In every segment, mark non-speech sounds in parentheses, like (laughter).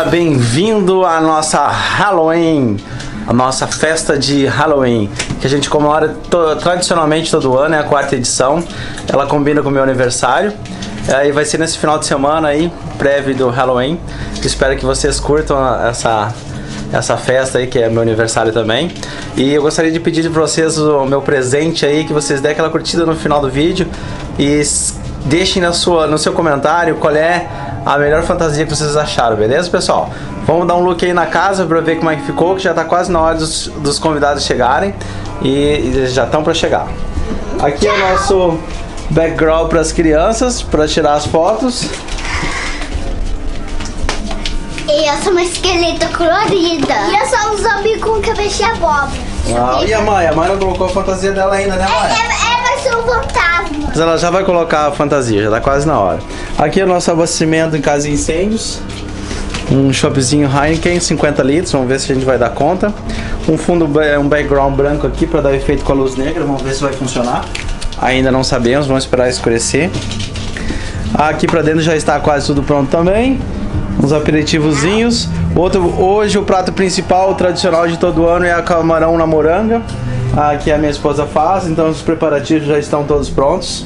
Bem-vindo à nossa Halloween, a nossa festa de Halloween, que a gente comemora to- tradicionalmente todo ano, é a quarta edição. Ela combina com o meu aniversário. E vai ser nesse final de semana aí, prévio do Halloween. Espero que vocês curtam essa essa festa aí que é meu aniversário também. E eu gostaria de pedir para vocês o meu presente aí, que vocês dêem aquela curtida no final do vídeo e deixem na sua, no seu comentário qual é a melhor fantasia que vocês acharam, beleza, pessoal? Vamos dar um look aí na casa para ver como é que ficou, que já tá quase na hora dos, dos convidados chegarem e, eles já estão para chegar. Aqui é o nosso background para as crianças, para tirar as fotos. E eu sou uma esqueleta colorida. E eu sou um zumbi com cabeça abóbora. Ah, e a mãe? A mãe não colocou a fantasia dela ainda, né, É, mãe? é, é, vai ser um fantasma. Mas ela já vai colocar a fantasia, já tá quase na hora. Aqui é o nosso abastecimento em caso de incêndios. Um shopzinho Heineken, 50 litros, vamos ver se a gente vai dar conta. Um fundo, um background branco aqui para dar efeito com a luz negra, vamos ver se vai funcionar. Ainda não sabemos, vamos esperar escurecer. Aqui para dentro já está quase tudo pronto também. Uns aperitivozinhos. Outro, hoje o prato principal, tradicional de todo ano, é a camarão na moranga. Aqui a minha esposa faz, então os preparativos já estão todos prontos.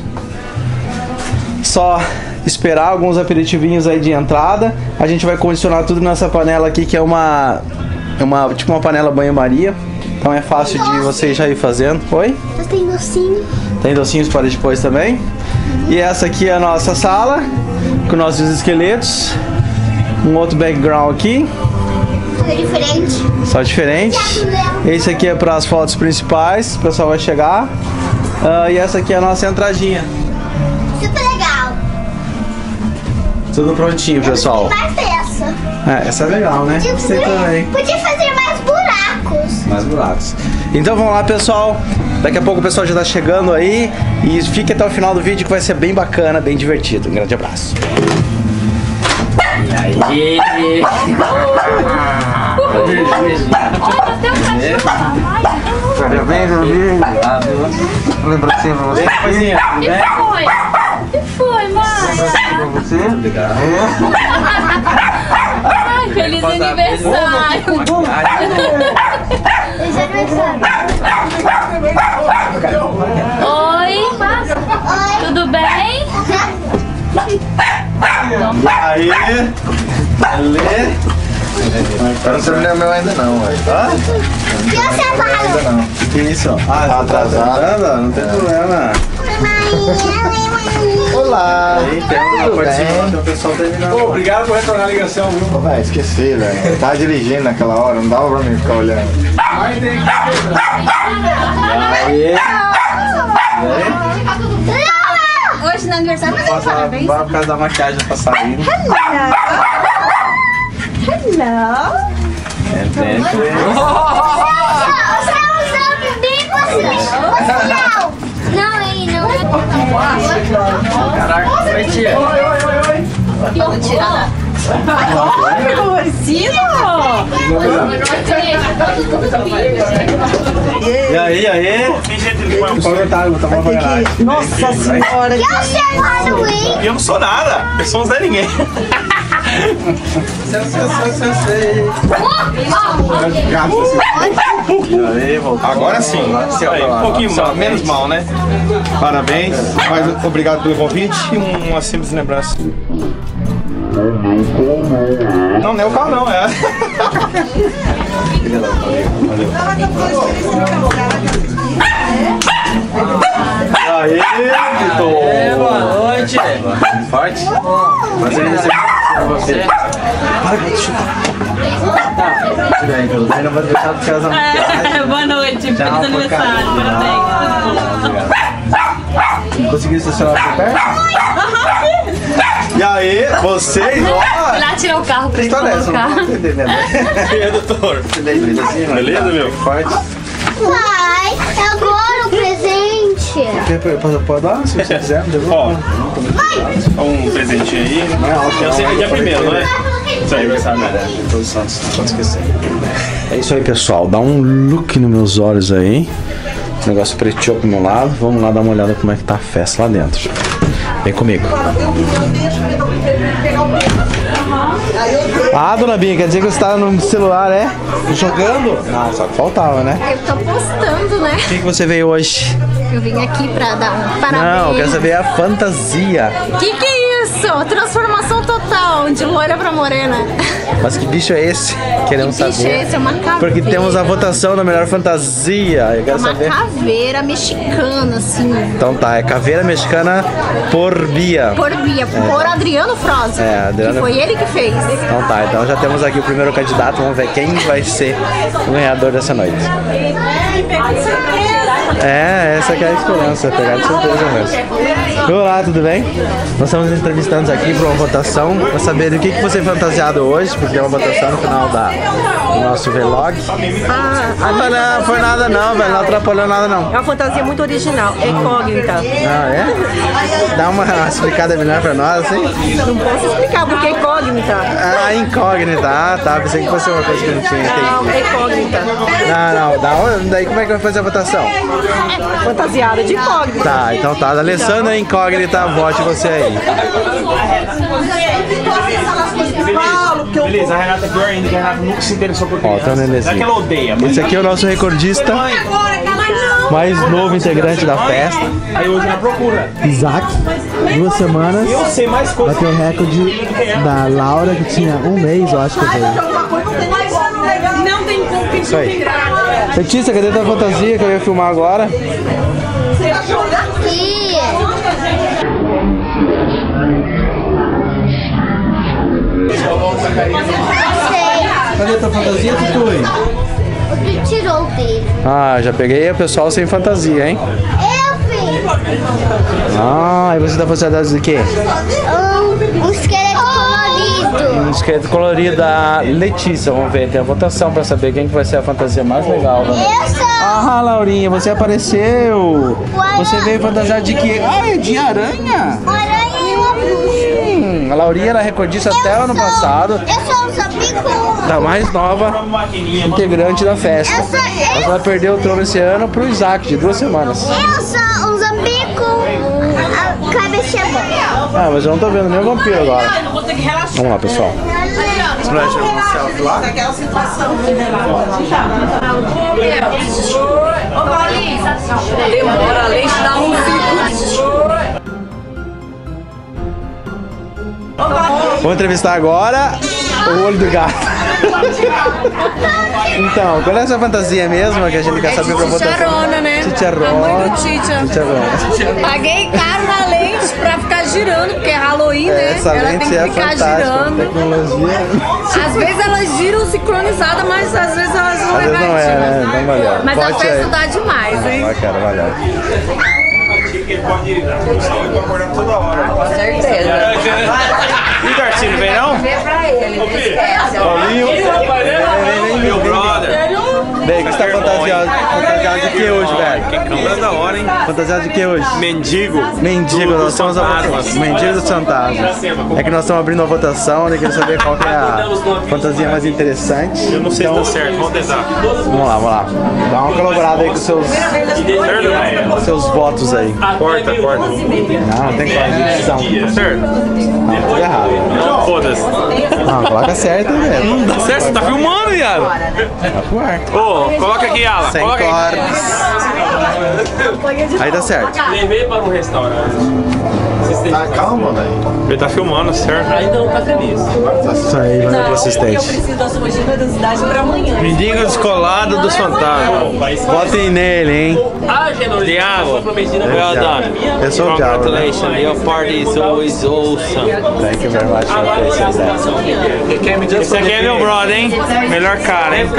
Só esperar alguns aperitivinhos aí de entrada. A gente vai condicionar tudo nessa panela aqui que é uma, é uma tipo uma panela banho-maria. Então é fácil de vocês já ir fazendo. Oi? Mas tem docinho. Tem docinhos para depois também. E essa aqui é a nossa sala com nossos esqueletos. Um outro background aqui, É diferente. só diferente. Esse aqui é para as fotos principais, o pessoal vai chegar. Ah, e essa aqui é a nossa entradinha. Super legal. Tudo prontinho, pessoal. Mais dessa. É, essa é legal, né? Podia Você fazer, também. podia fazer mais buracos. Mais buracos. Então vamos lá, pessoal. Daqui a pouco o pessoal já tá chegando aí. E fique até o final do vídeo que vai ser bem bacana, bem divertido. Um grande abraço. Aí. (laughs) Parabéns, amigo. Lembrancinha pra você. Tudo bem? foi? O que foi, Maia? Você? Obrigado. Ai, feliz aniversário! Feliz aniversário. Oi, Oi. tudo bem? Aí. Beleza. Eu não terminei o meu ainda não, velho. E você fala? não. Que isso? Ah, tá Atrasado. atrasado? Não tem problema. Olá! Aí tem uma Tudo participação, bem? tem o pessoal terminando. Obrigado por retornar a ligação, viu? Velho, esqueci, velho. Tava dirigindo naquela hora, não dava pra mim ficar olhando. Mas tem que Aí. Hoje no aniversário, mas lá, vai por causa da maquiagem tá saindo. É, tem que- Você é um zumbi bem social. Não, aí não é. Caraca, vai tia. E aí, aí? Comentário, vou uma garagem. Nossa senhora, Eu sei Halloween. Eu não sou nada, eu sou um Zé Ninguém. Agora sim, aí, um pouquinho mal, menos mal, né? Parabéns, mas obrigado pelo convite e um- uma simples lembrança. Não, não é o carro não, é. Aí, Vitor. Boa noite. Forte? Mas ele recebeu pra você. Para de chutar. Tudo bem, pelo menos vai deixar da maquiagem. Boa noite, feliz aniversário, parabéns. Conseguiu estacionar por perto? E aí, vocês, ó. Fui lá tirar o carro pra ele História é essa? Não colocar. E aí, doutor? Beleza, meu? Forte. Pai, agora o Quer- Pode, pode dar, se você quiser. Ó, problema. um presentinho aí. Não é alto, Eu sei que é dia primeiro, não é? Isso aí, aniversário, né? Todos os santos, não pode esquecer. É isso aí, pessoal. Dá um look nos meus olhos aí. O negócio preteou pro meu lado. Vamos lá dar uma olhada como é que tá a festa lá dentro. Vem comigo. Ah, dona Bia, quer dizer que você tá no celular, é? Jogando? Não, só que faltava, né? Eu tô O que, que você veio hoje? Eu vim aqui pra dar um Não, eu parabéns. quero saber a fantasia. Que que é isso? Transformação total, de loira pra morena. Mas que bicho é esse? Queremos Que bicho saber. é esse? É uma caveira. Porque temos a votação da melhor fantasia. Eu É quero uma saber. caveira mexicana, assim. Então tá, é caveira mexicana por Bia. Por Bia, por Adriano Froza. É, Adriano- Que foi ele que fez. Então tá, então já temos aqui o primeiro candidato. Vamos ver quem vai ser o ganhador dessa noite. É, essa que é a esperança, pegar de surpresa mesmo. Olá, tudo bem? Nós estamos entrevistando aqui para uma votação para saber do que, que você é fantasiado hoje, porque é uma votação no final da, do nosso vlog. Ah, Ah, não foi nada não, velho, não atrapalhou nada não. é uma fantasia muito original, é incógnita. Ah, é? Dá uma explicada melhor pra nós, assim? Não posso explicar porque é incógnita. Ah, incógnita, ah, tá, pensei que fosse uma coisa que não tinha Não, é incógnita. Não, não, daí como é que vai fazer a votação? Fantasiada de incógnita. Tá, então tá, Alessandra Incógnita, vote você aí. Beleza, a Renata é pior ainda, que a Renata nunca se interessou por Ó, criança. tá o nenenzinho. Não é que ela odeia, mas Esse aqui é o nosso recordista, mais novo integrante da festa, aí hoje ela procura. Isaac, duas semanas, Eu sei mais coisas. bateu o recorde da Laura, que tinha um mês, eu acho que foi. isso aí. Letícia, cadê tua fantasia que eu ia filmar agora? Aqui. Sei. Cadê tua fantasia, Tutui? O que tirou dele? Ah, já peguei o pessoal sem fantasia, hein? Eu fiz. Ah, e você tá fantasiado de quê? Um, um esqueleto colorido. Um esqueleto colorido da Letícia, vamos ver, tem a votação pra saber quem que vai ser a fantasia mais legal. da noite. Eu sou Ah, Laurinha, você apareceu! Você veio fantasiado de quê? Ah, é de aranha! uma aranha e uma bruxa. Hum, a Laurinha era recordista até o ano passado, Eu sou um. Da mais nova integrante da festa. Eu sou, Mas eu, ela perdeu o trono esse ano pro Isaac, de duas semanas. eu sou um zumbi com a cabeça boa. Ah, mas eu não tô vendo nenhum vampiro agora. Vamos lá, pessoal. Demora, além de dar um Vou entrevistar agora o olho do gato. então, qual é essa fantasia mesmo que a gente quer saber pra votação? Chicharrona, né? Chicharrona. A mãe do Chicha. Chicharrona. Paguei caro na lente pra ficar girando, porque é Halloween, né? Essa ela tem lente que é ficar girando. Tecnologia. Às vezes elas giram sincronizadas, mas às vezes elas não Às vezes não é, né? Olhada. Mas a Vote aí. festa dá demais, hein? Vai, cara, lá. Ele pode ir pra acordar toda hora. Com certeza. (laughs) E o Darcy não vem não? Vê pra ele. Paulinho. Bem, que você tá fantasiado, fantasiado de que hoje, velho? Que câmera da hora, hein? Fantasiado de que hoje? Mendigo. Mendigo, nós estamos a fantasmas. Mendigo dos fantasmas. É que nós estamos abrindo uma votação, né? Quero saber qual que é a fantasia mais interessante. Eu não sei se dá certo, vamos tentar. Vamos lá, vamos lá. Dá uma colaborada aí com seus, seus votos aí. Corta, corta. Não, não tem edição. Certo? Não, tudo errado. Foda-se. Não, coloca certo, velho. Não dá certo, você tá filmando, viado. Tá pro ar. Ô, coloca aqui, Ala. Sem Coloca cortes. Aí dá certo. Levei para um restaurante. Tá calma, velho. Ele tá filmando, certo? Isso aí, vai pro assistente. preciso da sua generosidade pra amanhã. Mendigo descolado dos fantasmas. Votem nele, hein? Diabo. Well done. Eu sou o diabo, né? Congratulations, your party is always awesome. Thank you very much for Esse aqui é meu brother, hein? Melhor cara, hein?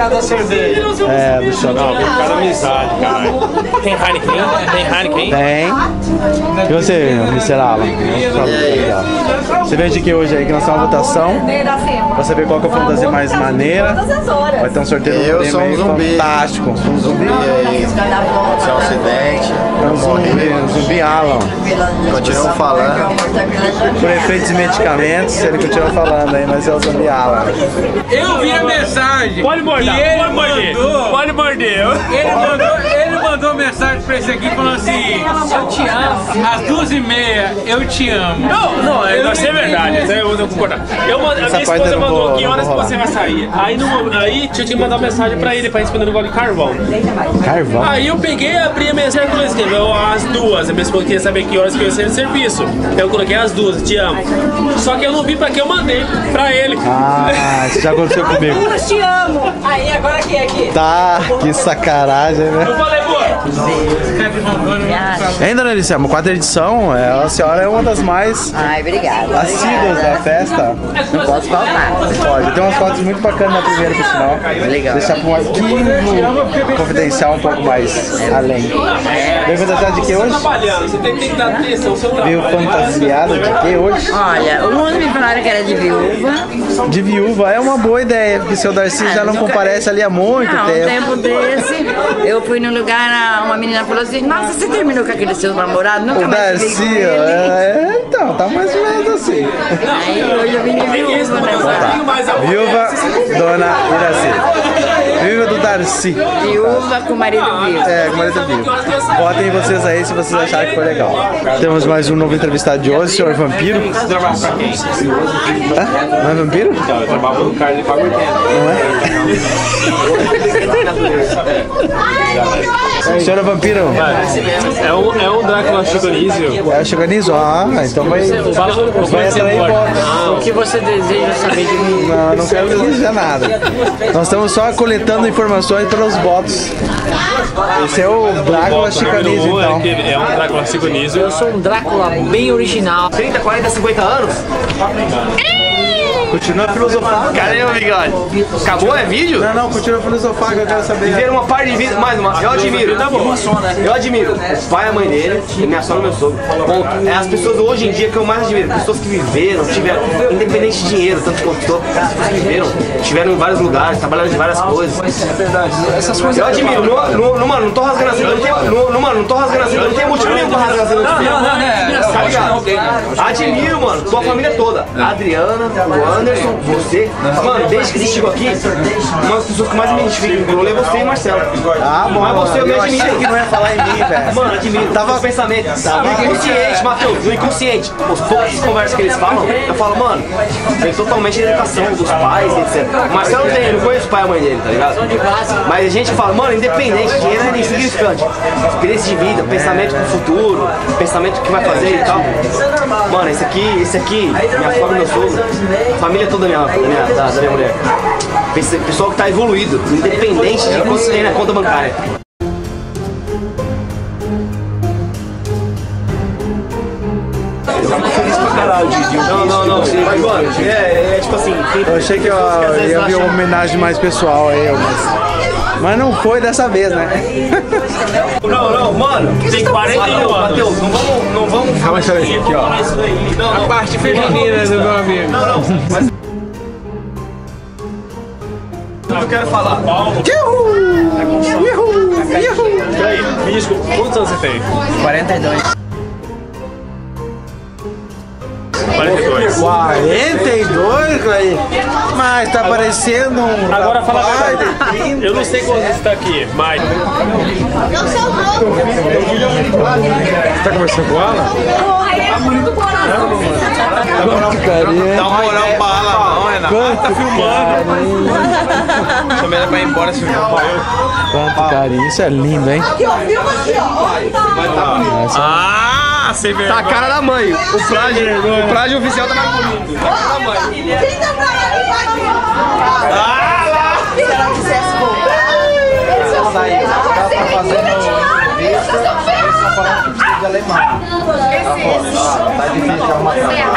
É, do show. Não, por causa da amizade, caralho. Tem Heineken? Tem Heineken? Tem. E você. Alan? Você veio de que hoje aí que nós temos uma votação pra saber qual que é a fantasia mais maneira. Vai ter um sorteio Eu sou um aí zumbi. fantástico. Um zumbi aí. Seu acidente. É um zumbi, um zumbi Alan. Continuam falando. Por efeitos de medicamentos, ele continua falando aí, mas Eu vi a mensagem. Pode morder. E ele mandou. Pode morder. Ele mandou, ele mandou mensagem pra esse aqui falando assim: Eu te amo. Às duas e meia, eu te amo. Não, não, é, isso é verdade, isso eu vou concordar. Eu, a minha eu esposa mandou vou- que horas que você vai sair. Aí, no, aí tinha que mandar mensagem pra ele pra responder no negócio de carvão. Carvão. Aí eu peguei, abri a mensagem e falei assim, eu, às duas. A minha esposa queria saber que horas que eu ia sair do serviço. Eu coloquei às duas, te amo. Só que eu não vi pra que eu mandei pra ele. Ah, isso já aconteceu comigo. Eu te amo. Aí, agora quem é aqui? Tá, que sacanagem, né? Eu falei, pô, Hein, dona Alicia, uma quarta edição, é, a senhora é uma das mais Ai, obrigada. assíduas da festa. Não posso faltar. Pode, tem umas fotos muito bacanas na primeira, por sinal. Legal. Deixar para um arquivo confidencial um pouco mais além. Veio fantasiada de que hoje? trabalhando, você tem, que dar atenção ao seu Veio trabalho. fantasiada de que hoje? Olha, o mundo me falaram que era de viúva. De viúva, é uma boa ideia, porque seu Darcy Ah, já não nunca- comparece ali há muito Ah, um tempo. tempo desse, eu fui num lugar, uma menina falou assim, nossa, você terminou com aquele seu namorado? Nunca O mais Darcy, com ele. é, então, tá mais ou menos assim. Aí hoje eu vim de viúva, né? Viúva, dona Iraci. Viúva do Darcy. Viúva com marido vivo. É, ele tá vivo. Votem vocês aí se vocês acharem que foi legal. Temos mais um novo entrevistado de hoje, senhor Vampiro. Você trabalha pra quem? Hã? Não é vampiro? Então, eu trabalho no carne de pago 80. Não é? Senhor Vampiro. É um, é um Drácula Chiconísio. É o Chiganizo? Ah, então vai, vai atrair votos. O que você deseja saber de mim? Não, não quero desejar nada. Nós estamos só coletando informações para os votos. Esse é o Drácula Chicanísio, então. É um Drácula Chiconísio. Eu sou um Drácula bem original. 30, 40, 50 anos? Continua filosofando. Cadê meu bigode? Acabou? É vídeo? Não, não, continua filosofando que eu quero saber. Viveram uma parte de vida, mais uma. Eu admiro. Eu admiro o pai e a mãe dele, e minha sogra e meu sogro. Ponto. É as pessoas hoje em dia que eu mais admiro. Pessoas que viveram, tiveram, independente de dinheiro, tanto quanto eu, as pessoas viveram, estiveram em vários lugares, trabalharam de várias coisas. É verdade. Essas coisas. Eu admiro. No, no, no, mano, não tô rasgando assim, não tem, no, no, mano, não tô rasgando assim, não tem motivo nenhum pra rasgar assim. Não, não, não, é. Tá ligado? Admiro, mano, tua família toda. A Adriana, o Anderson, você. Mano, desde que você chegou aqui, uma das pessoas que mais me identificam com o é você e o Marcelo. Ah, bom, Mas você eu me eu achei admiro. que não ia falar em mim, velho. Mano, admiro. Tava pensamento. No inconsciente, Matheus, no inconsciente. Os poucas conversas que eles falam, eu falo, mano, tem totalmente a educação dos pais, etc. O Marcelo tem, não conheço o pai e a mãe dele, tá ligado? Mas a gente fala, mano, independente, dinheiro é insignificante. Experiência de vida, pensamento pro futuro, pensamento que vai fazer e tal. Mano, esse aqui, esse aqui, minha e meu sogro, a família toda minha, da, minha, da, da minha mulher. Pessoal que tá evoluído, independente de quanto tem na conta bancária. Não, não, não, sim, mas mano, é, é tipo assim, Eu achei que eu ia ver uma homenagem mais pessoal aí, mas... Mas não foi dessa vez, né? Não, não, mano, tem 41 anos. Matheus, não vamos, não vamos. Calma, espera aí, aqui, ó. Não, não. A parte feminina do meu amigo. Não, não, mas. Que eu quero falar? Peraí, me desculpa, quantos anos você tem? 42. 42. 42, Clay? Mas tá parecendo um Agora fala a verdade. de 30. Eu não sei quando você tá aqui, mas. Eu sou louco. Você tá conversando com ela? É muito coração. Quanto carinho. Dá uma moral pra ela, não, Renato. Quanto Chamei ela pra ir embora, se filmar. Quanto carinho. Isso é lindo, hein? Ah, sem Tá vergonha. a cara da mãe. O plágio, o plágio oficial tá mais bonito. Tá a cara da mãe. Tá de alemão. Tá difícil arrumar trabalho.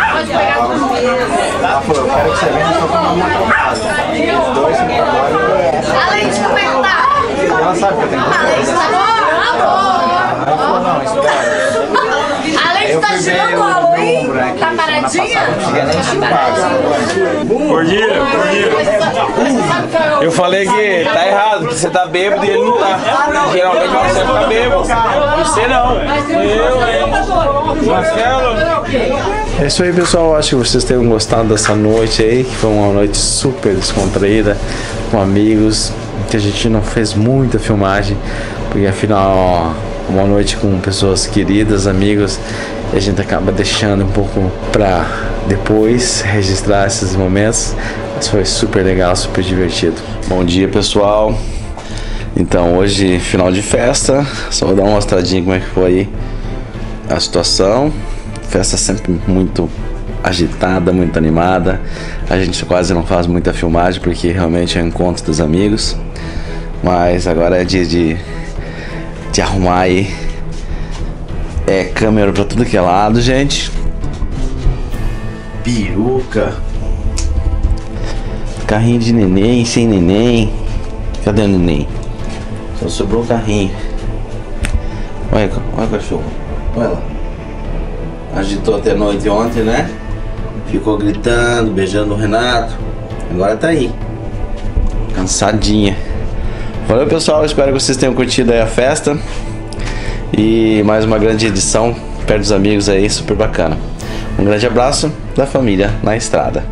Ela falou, eu quero que você venha só com uma trocada. Os dois se trabalham. Além de comentar. Ela sabe que eu tenho que Além de estar Ela falou, não, espera. Além de Eu estar fui ver tirando o a meu hein? Tá paradinha? chupar. Gordinho, gordinho. Eu falei que tá errado, porque você tá bêbado e ele não tá. Geralmente você fica bêbado. Você não. Eu, hein? Marcelo. É isso aí, pessoal. Acho que vocês tenham gostado dessa noite aí, que foi uma noite super descontraída, com amigos, que a gente não fez muita filmagem, porque afinal uma noite com pessoas queridas, amigos, e a gente acaba deixando um pouco pra depois registrar esses momentos. Mas foi super legal, super divertido. Bom dia pessoal. Então hoje final de festa, só vou dar uma mostradinha como é que foi a situação. Festa sempre muito agitada, muito animada. A gente quase não faz muita filmagem porque realmente é o encontro dos amigos. Mas agora é dia de, de arrumar aí é, câmera pra tudo que é lado, gente. Peruca. Carrinho de neném, sem neném. Cadê o neném? Só sobrou o carrinho. Olha, olha o cachorro. Olha lá. Agitou até noite ontem, né? Ficou gritando, beijando o Renato. Agora tá aí. Cansadinha. Valeu pessoal, espero que vocês tenham curtido aí a festa. E mais uma grande edição perto dos amigos aí, super bacana. Um grande abraço da família na estrada.